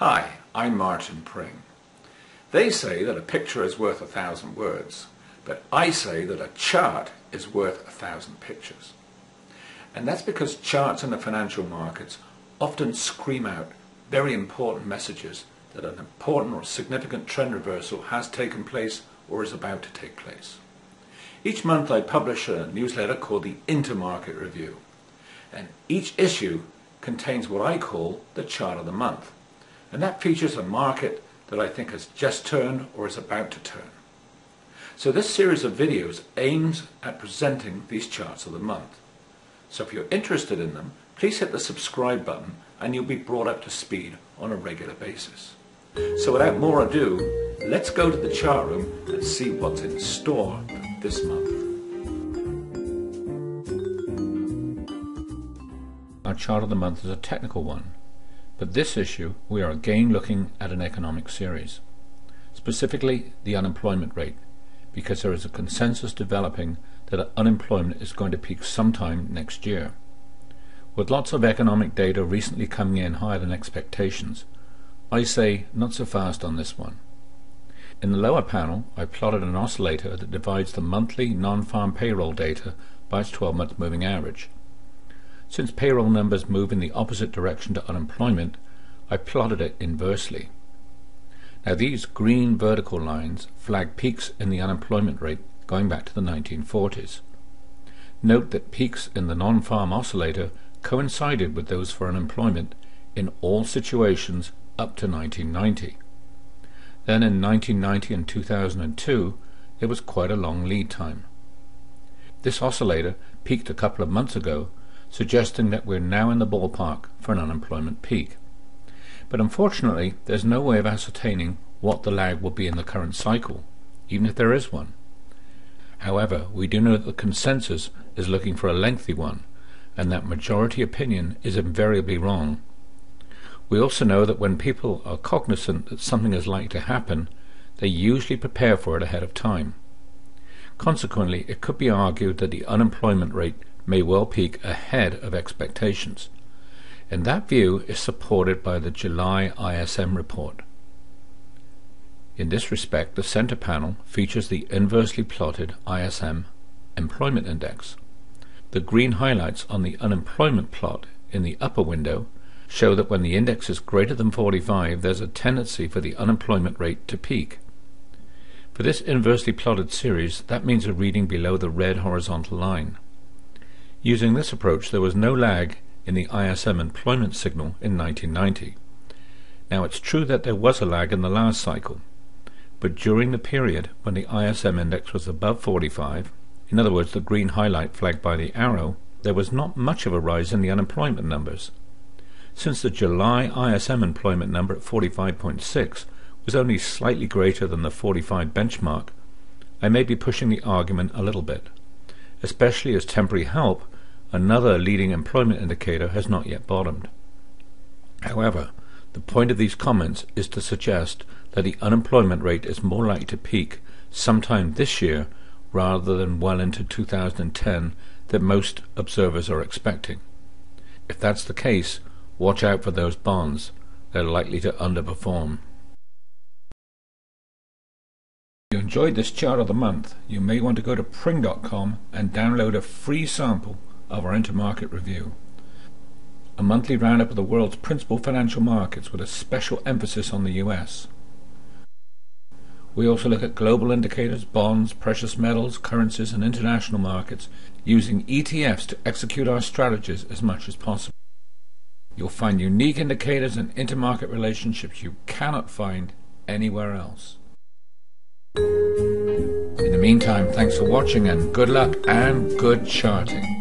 Hi, I'm Martin Pring. They say that a picture is worth a thousand words, but I say that a chart is worth a thousand pictures. And that's because charts in the financial markets often scream out very important messages that an important or significant trend reversal has taken place or is about to take place. Each month I publish a newsletter called the Intermarket Review, and each issue contains what I call the chart of the month and that features a market that I think has just turned or is about to turn. So this series of videos aims at presenting these charts of the month. So if you're interested in them, please hit the subscribe button and you'll be brought up to speed on a regular basis. So without more ado, let's go to the chart room and see what's in store this month. Our chart of the month is a technical one but this issue, we are again looking at an economic series, specifically the unemployment rate, because there is a consensus developing that unemployment is going to peak sometime next year. With lots of economic data recently coming in higher than expectations, I say not so fast on this one. In the lower panel, I plotted an oscillator that divides the monthly non-farm payroll data by its 12-month moving average. Since payroll numbers move in the opposite direction to unemployment, I plotted it inversely. Now these green vertical lines flag peaks in the unemployment rate going back to the 1940s. Note that peaks in the non-farm oscillator coincided with those for unemployment in all situations up to 1990. Then in 1990 and 2002 there was quite a long lead time. This oscillator peaked a couple of months ago suggesting that we're now in the ballpark for an unemployment peak. But unfortunately, there's no way of ascertaining what the lag will be in the current cycle, even if there is one. However, we do know that the consensus is looking for a lengthy one, and that majority opinion is invariably wrong. We also know that when people are cognizant that something is likely to happen, they usually prepare for it ahead of time. Consequently, it could be argued that the unemployment rate may well peak ahead of expectations. And that view is supported by the July ISM report. In this respect, the center panel features the inversely plotted ISM employment index. The green highlights on the unemployment plot in the upper window show that when the index is greater than 45, there's a tendency for the unemployment rate to peak. For this inversely plotted series, that means a reading below the red horizontal line. Using this approach, there was no lag in the ISM employment signal in 1990. Now, it's true that there was a lag in the last cycle, but during the period when the ISM index was above 45, in other words, the green highlight flagged by the arrow, there was not much of a rise in the unemployment numbers. Since the July ISM employment number at 45.6 was only slightly greater than the 45 benchmark, I may be pushing the argument a little bit, especially as temporary help Another leading employment indicator has not yet bottomed. However, the point of these comments is to suggest that the unemployment rate is more likely to peak sometime this year rather than well into 2010 that most observers are expecting. If that's the case, watch out for those bonds. They're likely to underperform. If you enjoyed this chart of the month, you may want to go to pring.com and download a free sample of our intermarket review. A monthly roundup of the world's principal financial markets with a special emphasis on the US. We also look at global indicators, bonds, precious metals, currencies, and international markets using ETFs to execute our strategies as much as possible. You'll find unique indicators and intermarket relationships you cannot find anywhere else. In the meantime, thanks for watching and good luck and good charting.